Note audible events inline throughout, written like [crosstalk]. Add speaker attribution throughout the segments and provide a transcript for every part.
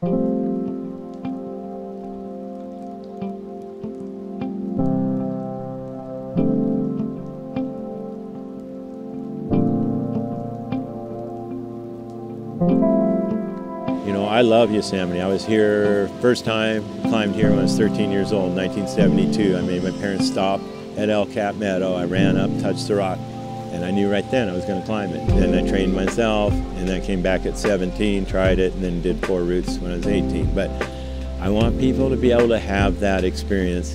Speaker 1: You know, I love Yosemite. I was here first time, climbed here when I was 13 years old, 1972. I made my parents stop at El Cap Meadow. I ran up, touched the rock, and I knew right then I was going to climb it. Then I trained myself, and then I came back at 17, tried it, and then did four routes when I was 18. But I want people to be able to have that experience.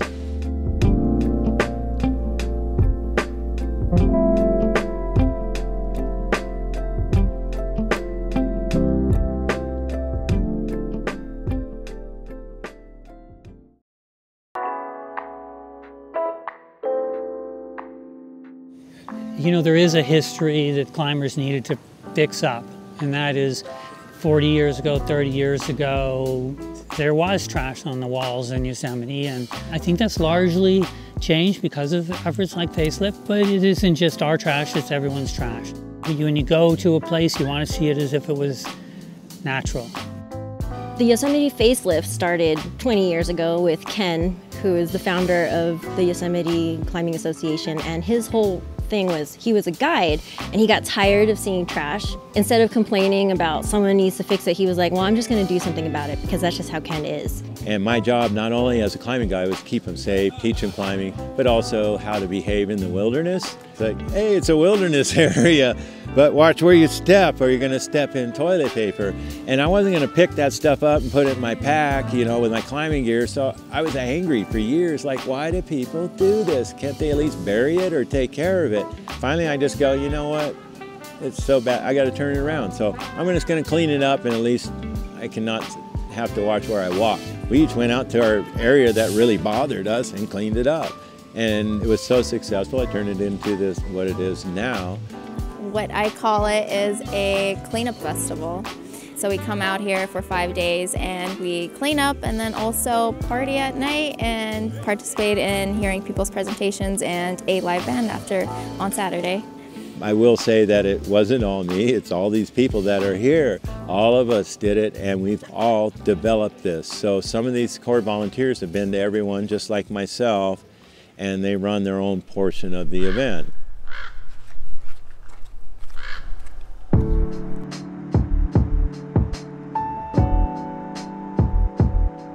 Speaker 2: You know, there is a history that climbers needed to fix up, and that is 40 years ago, 30 years ago, there was trash on the walls in Yosemite, and I think that's largely changed because of efforts like Facelift, but it isn't just our trash, it's everyone's trash. When you go to a place, you want to see it as if it was natural.
Speaker 3: The Yosemite Facelift started 20 years ago with Ken, who is the founder of the Yosemite Climbing Association, and his whole thing was he was a guide and he got tired of seeing trash. Instead of complaining about someone needs to fix it, he was like, well, I'm just gonna do something about it because that's just how Ken is.
Speaker 1: And my job, not only as a climbing guy, was keep them safe, teach them climbing, but also how to behave in the wilderness. It's like, hey, it's a wilderness [laughs] area, but watch where you step or you're gonna step in toilet paper. And I wasn't gonna pick that stuff up and put it in my pack, you know, with my climbing gear. So I was angry for years, like, why do people do this? Can't they at least bury it or take care of it? Finally, I just go, you know what? It's so bad, I gotta turn it around. So I'm just gonna clean it up and at least I cannot have to watch where I walk. We each went out to our area that really bothered us and cleaned it up. And it was so successful, I turned it into this, what it is now.
Speaker 4: What I call it is a cleanup festival. So we come out here for five days and we clean up and then also party at night and participate in hearing people's presentations and a live band after on Saturday.
Speaker 1: I will say that it wasn't all me, it's all these people that are here. All of us did it and we've all developed this. So some of these core volunteers have been to everyone just like myself and they run their own portion of the event.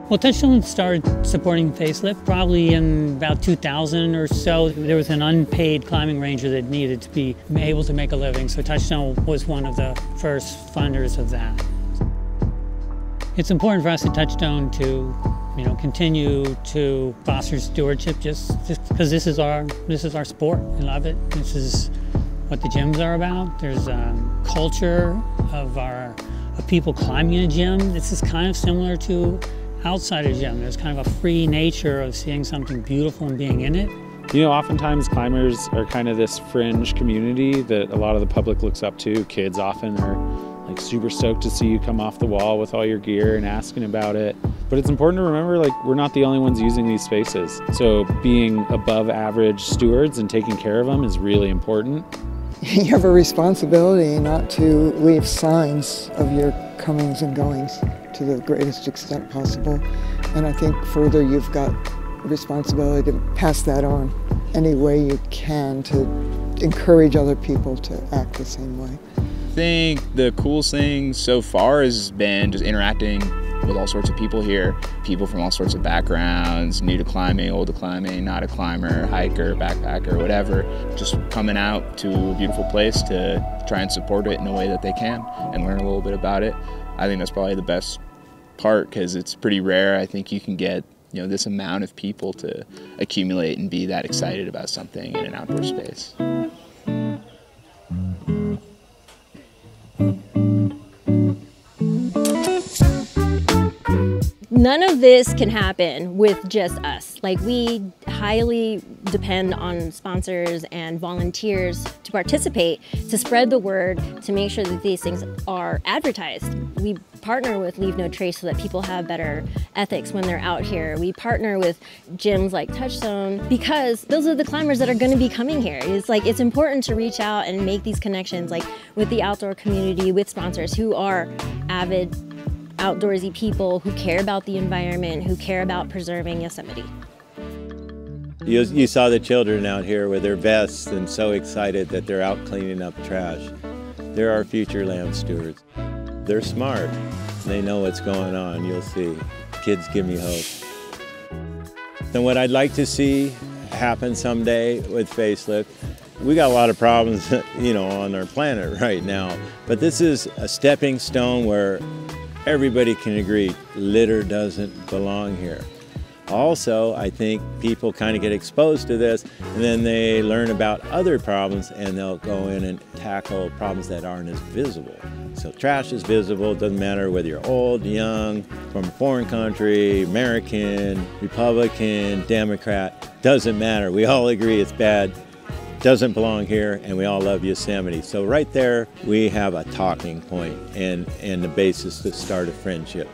Speaker 2: Well, Touchstone started supporting Facelift probably in about 2000 or so. There was an unpaid climbing ranger that needed to be able to make a living, so Touchstone was one of the first funders of that. It's important for us at Touchstone to, you know, continue to foster stewardship just because this is our this is our sport. We love it. This is what the gyms are about. There's a culture of our of people climbing in a gym. This is kind of similar to outside a gym. There's kind of a free nature of seeing something beautiful and being in it.
Speaker 5: You know, oftentimes climbers are kind of this fringe community that a lot of the public looks up to. Kids often are like super stoked to see you come off the wall with all your gear and asking about it. But it's important to remember like we're not the only ones using these spaces. So being above average stewards and taking care of them is really important. [laughs]
Speaker 6: You have a responsibility not to leave signs of your comings and goings to the greatest extent possible. And I think further you've got responsibility to pass that on any way you can to encourage other people to act the same way.
Speaker 7: I think the coolest thing so far has been just interacting with all sorts of people here. People from all sorts of backgrounds, new to climbing, old to climbing, not a climber, hiker, backpacker, whatever. Just coming out to a beautiful place to try and support it in a way that they can and learn a little bit about it. I think that's probably the best part because it's pretty rare. I think you can get you know this amount of people to accumulate and be that excited about something in an outdoor space.
Speaker 3: None of this can happen with just us. Like we highly depend on sponsors and volunteers to participate, to spread the word, to make sure that these things are advertised. We partner with Leave No Trace so that people have better ethics when they're out here. We partner with gyms like Touchstone because those are the climbers that are going to be coming here. It's like it's important to reach out and make these connections like with the outdoor community, with sponsors who are avid outdoorsy people who care about the environment, who care about preserving Yosemite.
Speaker 1: You, you saw the children out here with their vests and so excited that they're out cleaning up trash. They're our future land stewards. They're smart. They know what's going on. You'll see. Kids give me hope. And what I'd like to see happen someday with facelift, we got a lot of problems, [laughs] you know, on our planet [laughs] right now. But this is a stepping stone where everybody can agree litter doesn't belong here. Also, I think people kind of get exposed to this and then they learn about other problems and they'll go in and tackle problems that aren't as visible. So trash is visible, doesn't matter whether you're old, young, from a foreign country, American, Republican, Democrat, doesn't matter. We all agree it's bad, doesn't belong here, and we all love Yosemite. So right there, we have a talking point and, and the basis to start a friendship.